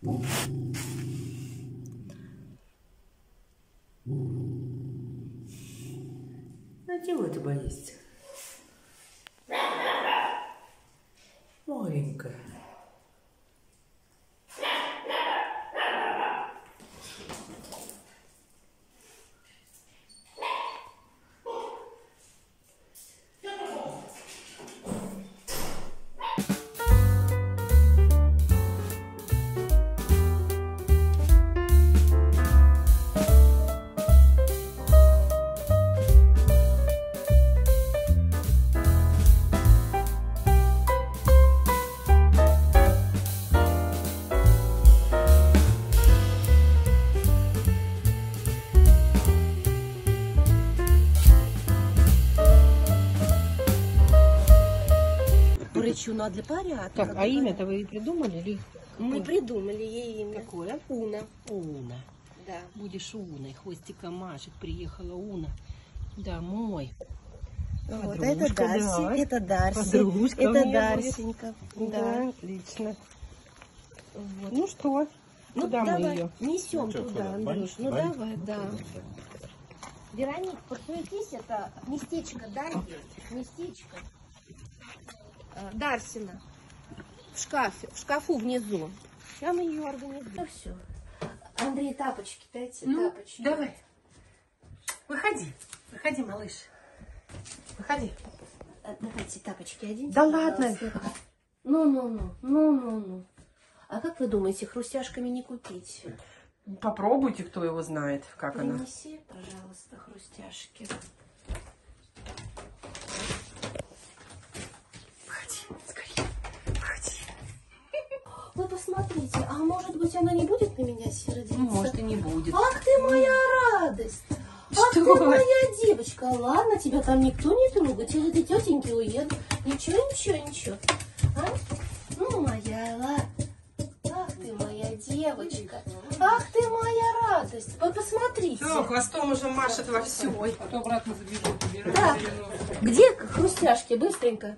А чего ты боишься? Маленькая. Рычу, ну а для порядка. Так, а имя-то вы придумали или Мы придумали ей имя. какое? Уна. Уна. Да. Будешь Уной, хвостиком машет, приехала Уна домой. Вот, Подружка, это Дарси, да. это Дарси, Подружка это. Дарсенька. Да, отлично. Вот. Ну что, Ну, куда мы давай, ее? несем Что, туда? Андрюш. Ну Бань? давай, да. Вероник, подсуетись, это местечко ей. Местечко. А, Дарсина. В шкафе, в шкафу внизу. Сейчас мы ее организуем. Ну все. Андрей, тапочки дайте, Ну, тапочки. давай. Выходи, выходи, малыш. Выходи. А, Давайте тапочки оденьте. Да ладно. Ну-ну-ну, ну-ну-ну. А как вы думаете, хрустяшками не купить? Попробуйте, кто его знает, как она. Принеси, пожалуйста, хрустяшки. Выходи, скорее. Выходи. Вы посмотрите, а может быть она не будет на меня сердиться? Ну, может и не будет. Ах ты моя радость! Ах Что? ты моя девочка! Ладно, тебя там никто не трогает, или ты тетеньки уедут. Ничего, ничего, ничего. А? Ну, моя ла. Ах ты моя девочка! Ах ты моя радость! Вы посмотрите! Все, хвостом уже машет во все. Потом обратно забежит. Да. Где хрустяшки? Быстренько.